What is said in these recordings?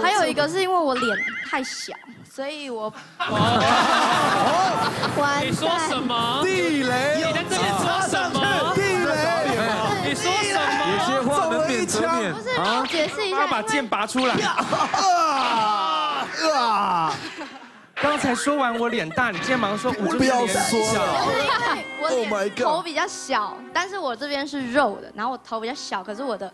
还有一个是因为我脸太小，所以我 完你说什么？地雷，你在这里说什么？地雷，你说什有么？些话能免则免不是你要解释一下，他把剑拔出来。啊啊！刚才说完我脸大，你今天马上说我就是不要脸说了我 Oh my 脸 God 头比较小，但是我这边是肉的，然后我头比较小，可是我的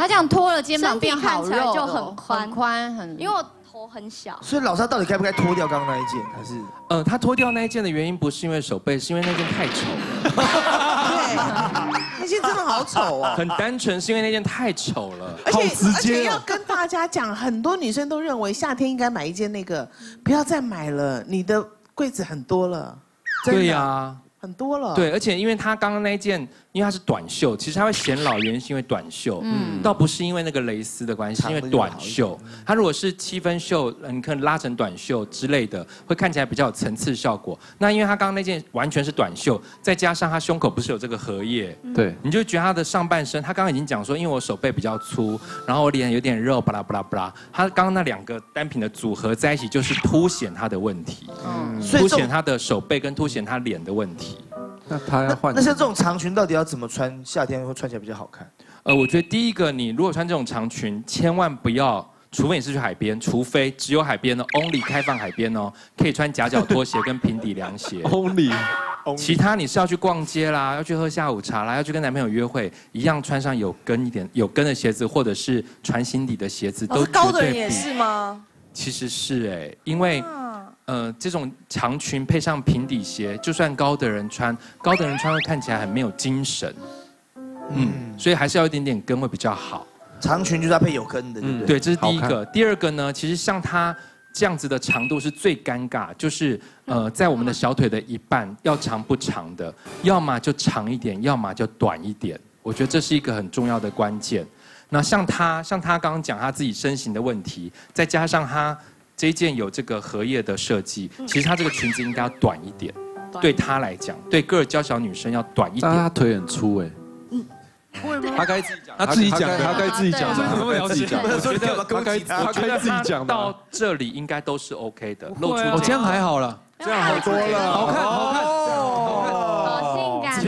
他这样拖了肩膀变好看起来就很宽。很宽很，因为我头很小。所以老沙到底该不该脱掉刚刚那一件，还是？呃，他脱掉那一件的原因不是因为手背，是因为那件太丑。了，对，那件真的好丑啊。很单纯是因为那件太丑了。而且好直接哦而且要跟大家讲，很多女生都认为夏天应该买一件那个，不要再买了，你的柜子很多了，对呀、很多了。对，而且因为他刚刚那一件，因为它是短袖，其实它会显老，原因是因为短袖，嗯，倒不是因为那个蕾丝的关系，因为短袖。它如果是七分袖，呃你可能拉成短袖之类的，会看起来比较有层次效果。那因为他刚刚那件完全是短袖，再加上他胸口不是有这个荷叶，对，你就觉得他的上半身，他刚刚已经讲说，因为我手背比较粗，然后我脸有点肉，巴拉巴拉巴拉。他刚刚那两个单品的组合在一起，就是凸显他的问题，凸所以这种显他的手背跟凸显他脸的问题。那他要换那像这种长裙到底要怎么穿？夏天会穿起来比较好看。呃，我觉得第一个，你如果穿这种长裙，千万不要，除非你是去海边，除非只有海边的，only 开放海边哦，可以穿夹脚拖鞋跟平底凉鞋。Only 其他你是要去逛街啦，要去喝下午茶啦，要去跟男朋友约会，一样穿上有跟一点有跟的鞋子，或者是穿心底的鞋子，都高的绝对比人也是吗？其实是哎，因为呃这种长裙配上平底鞋，就算高的人穿，高的人穿会看起来很没有精神。嗯，所以还是要有一点点跟会比较好。长裙就是要配有跟的，对不对？对，这是第一个。第二个呢，其实像它这样子的长度是最尴尬，就是呃，在我们的小腿的一半要长不长的，要么就长一点，要么就短一点。我觉得这是一个很重要的关键。那像他，像他刚刚讲他自己身形的问题，再加上他这一件有这个荷叶的设计，其实她这个裙子应该要短一点。对她来讲，对个儿娇小女生要短一点。但他腿很粗哎，他该自己讲，他自己讲的，他该自己讲的，他该自己讲的，说你干嘛跟他该我挤他他该自己讲到。这里应该都是 OK 的，露出哦，这样。还好了，这样好。多了好。看好看。好性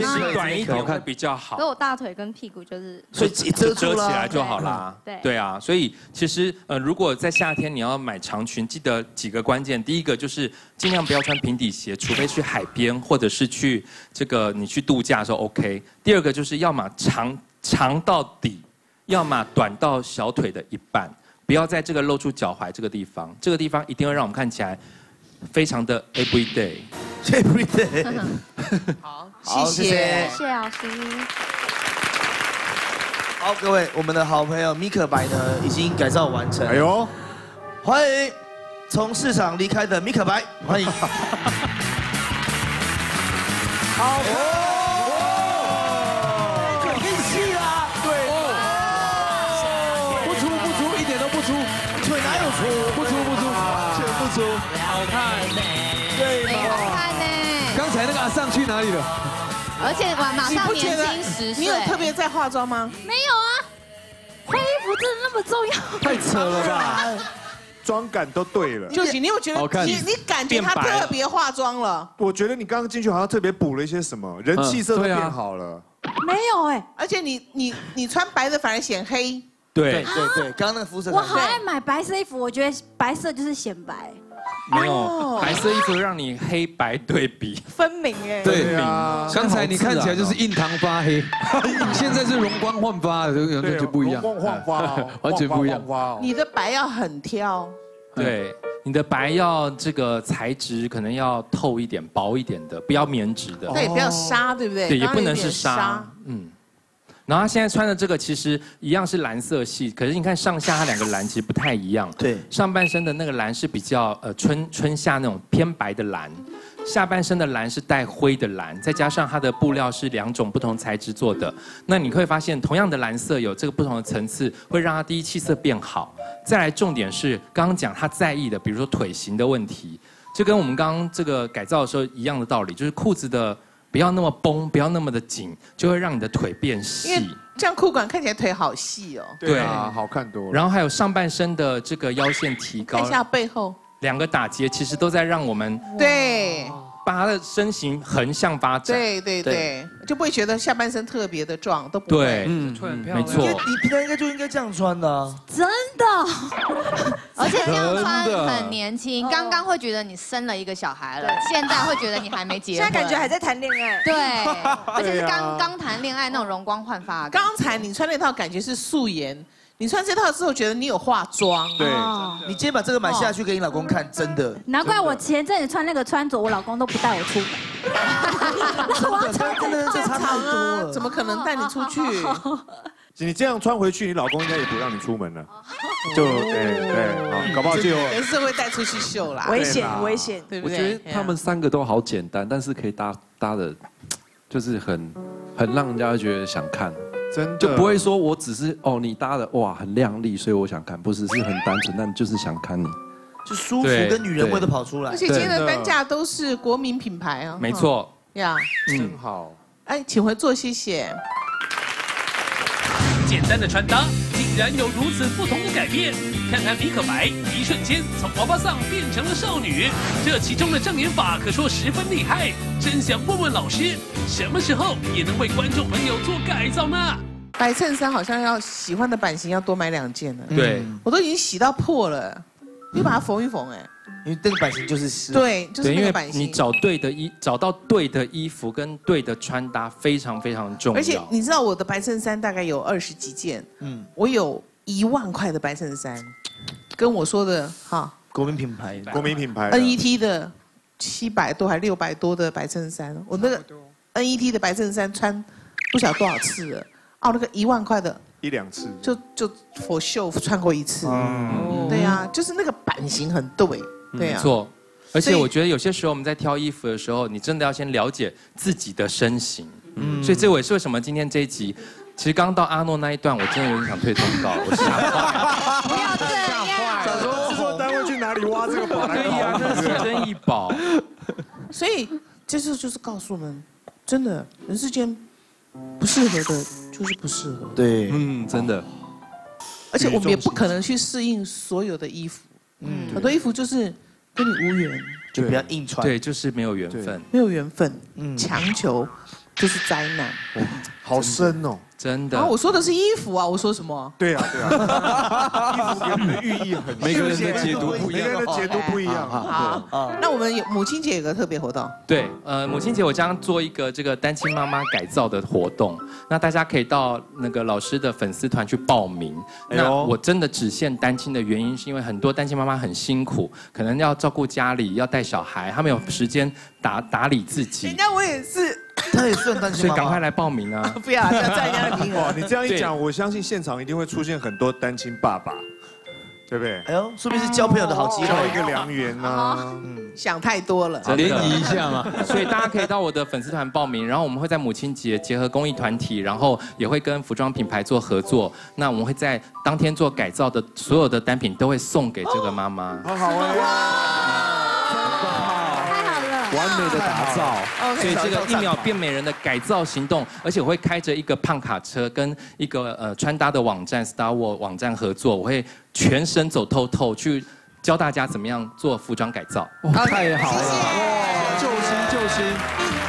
感其实哦。短一点会比较好所以。我大腿跟屁股就是所以遮遮起来就好啦。对对啊，所以其实呃，如果在夏天你要买长裙，记得几个关键。第一个就是尽量不要穿平底鞋，除非去海边或者是去这个你去度假的时候 OK。第二个就是要么长长到底，要么短到小腿的一半，不要在这个露出脚踝这个地方，这个地方一定会让我们看起来非常的 everyday。Every day。好，好谢谢谢谢。老师。好，各位，我们的好朋友米可白呢，已经改造完成。哎呦，欢迎从市场离开的米可白，欢迎。好，有运气啦，对，不出不出，一点都不出，腿哪有出？不出不出，腿不出。好看，去哪里了？而且我马上年不觉得轻十岁。你有特别在化妆吗？没有啊？换衣服真的那么重要？太扯了吧！妆感都对了。就是你有觉得你你感觉他特别化妆了，我觉得你刚刚进去好像特别补了一些什么，人气色都变好了。没有哎，而且你你你穿白的反而显黑。对，对对对，刚刚那个肤色我。好爱买白色衣服，我觉得白色就是显白没有白色衣服让你黑白对比。分明哎。对对啊，刚才你看起来就是印堂发黑，现在是容光焕发的，就对就不一样，晃晃花哦，完全不一样你的白要很挑，对，你的白要这个材质可能要透一点、薄一点的，不要棉质的。那也不要纱，对不对？对，也不能是纱。嗯。然后他现在穿的这个其实一样是蓝色系，可是你看上下它两个蓝其实不太一样。对上半身的那个蓝是比较呃春春夏那种偏白的蓝，下半身的蓝是带灰的蓝，再加上它的布料是两种不同材质做的。那你会发现，同样的蓝色有这个不同的层次，会让它第一气色变好。再来重点是刚刚讲他在意的，比如说腿型的问题，就跟我们刚刚这个改造的时候一样的道理，就是裤子的不要那么绷，不要那么的紧，就会让你的腿变因为细。这样裤管看起来腿好细哦。对啊，好看多了。然后还有上半身的这个腰线提高看一，下背后，两个打结其实都在让我们对把他的身形横向发展。对对对，就不会觉得下半身特别的壮，都不会。对，嗯，没错。你平常应该就应该这样穿的啊。真的，而且这样穿很年轻，刚刚会觉得你生了一个小孩了，现在会觉得你还没结婚现，在感觉还在谈恋爱。对，而且是刚刚谈恋爱那种容光焕发。刚才你穿那套感觉是素颜，你穿这套之后觉得你有化妆。对，哦你今天把这个买下去给你老公看，真的。难怪我前阵子穿那个穿着，我老公都不带我出门。真的，真的，这差太多了。怎么可能带你出去？你这样穿回去，你老公应该也不让你出门了。就对对，好，搞不好就有人是会带出去秀啦，危险危险。对不对？我觉得他们三个都好简单，但是可以搭搭的，就是很很让人家觉得想看，真的就不会说我只是哦你搭的哇很靓丽，所以我想看，不是是很单纯，但就是想看你。就舒服对跟女人味都跑出来而。且今天的单价都是国民品牌啊。没错，呀，真好。哎，请回座，谢谢。简单的穿搭竟然有如此不同的改变。看看李可白，一瞬间从娃娃桑变成了少女，这其中的障眼法可说十分厉害。真想问问老师，什么时候也能为观众朋友做改造呢？白衬衫好像要喜欢的版型要多买两件呢，对我都已经洗到破了，你把它缝一缝，哎，因为这个版型就是湿。对，就是对，因为那个版型。你找对的衣，找到对的衣服跟对的穿搭非常非常重要。而且你知道我的白衬衫大概有二十几件，嗯，我有一万块的白衬衫，跟我说的哈。国民品牌。国民品牌 NET 的七百多还六百多的白衬衫，我那个 NET 的白衬衫穿不晓得多少次了，哦，那个一万块的一两次，就就 for show 穿过一次，嗯，对呀、就是那个版型很对，没错。而且我觉得有些时候我们在挑衣服的时候，你真的要先了解自己的身形。嗯所以这我也是为什么今天这一集，其实刚到阿诺那一段，我真的有点想退通告，我吓坏。不要这样，想说制作单位去哪里挖这个宝来对呀，真的是搞？真一宝。所以这次就是告诉我们，真的人世间不适合的就是不适合，对，嗯，真的。而且我们也不可能去适应所有的衣服，嗯，很多衣服就是跟你无缘，就不要硬穿。对，就是没有缘分，没有缘分，嗯。强求就是灾难。好深哦。真的。然后。我说的是衣服啊，我说什么？对啊，对啊，衣服给我们的寓意很，每个人的解读不一样。每个人的解读不一样。好，啊，那我们有母亲节有个特别活动，对，呃，母亲节我将做一个这个单亲妈妈改造的活动，那大家可以到那个老师的粉丝团去报名。那我真的只限单亲的原因，是因为很多单亲妈妈很辛苦，可能要照顾家里，要带小孩，他们有时间打打理自己。人，家我也是，他也算单亲妈妈。所以赶快来报名啊！不要这样占人家的名哇，额。你这样一讲，我相信现场一定会出现很多单亲爸爸，对不对？哎呦，说不定是交朋友的好机会。交一个良缘呢。嗯，想太多了。联谊一下嘛。所以大家可以到我的粉丝团报名，然后我们会在母亲节结合公益团体，然后也会跟服装品牌做合作。那我们会在当天做改造的所有的单品都会送给这个妈妈。好好哎，太好了，完美的打造，所以这个一秒变美人的改造行动，而且我会开着一个胖卡车跟一个呃穿搭的网站 Star War 网站合作，我会全身走透透去教大家怎么样做服装改造。哇，太好了，救星救星。